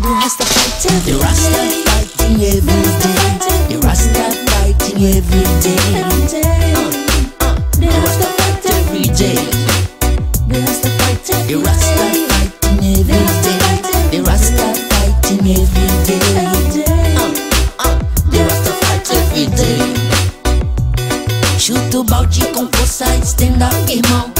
The Rasta fighting every day. The Rasta fighting every day. The Rasta fight every day. The Rasta fighting every day. The Rasta fighting every day. The Rasta fight every day. Chuta o balde com força, estenda irmão.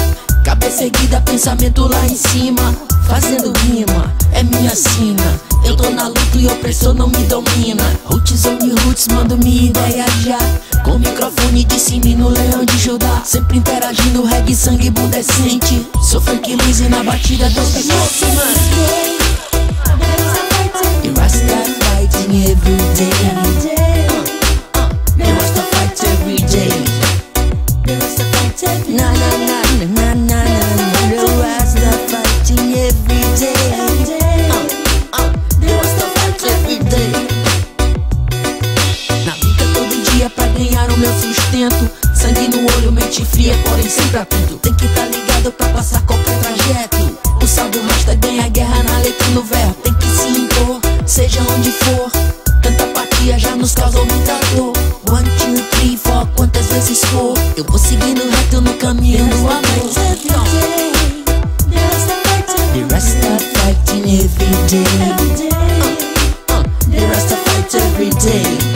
Cabeça erguida, pensamento lá em cima. Fazendo rima, é minha sina. Eu tô na luta e o opressor não me domina. Roots on roots, mando minha ideia já. Com microfone de no leão de Judá. Sempre interagindo, reggae, sangue bom decente. Sou Frank Luiz e na batida do pescoço, mano. Sangue no olho, mente fria, porém sempre atento. Tem que tá ligado pra passar qualquer trajeto. O saldo rasta ganha guerra na letra no verbo. Tem que se impor, seja onde for. Tanta apatia já nos causou muita dor. One, two, three, four, quantas vezes for. Eu vou seguindo reto no caminho do amor. Rest every day, every day. Uh, uh, rest are fight every day.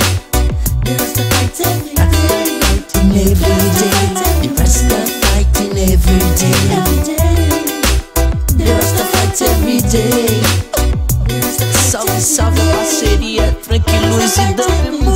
Day. Salve, salve parceria, tranquilo Luiz e Dumb